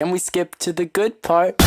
And we skip to the good part.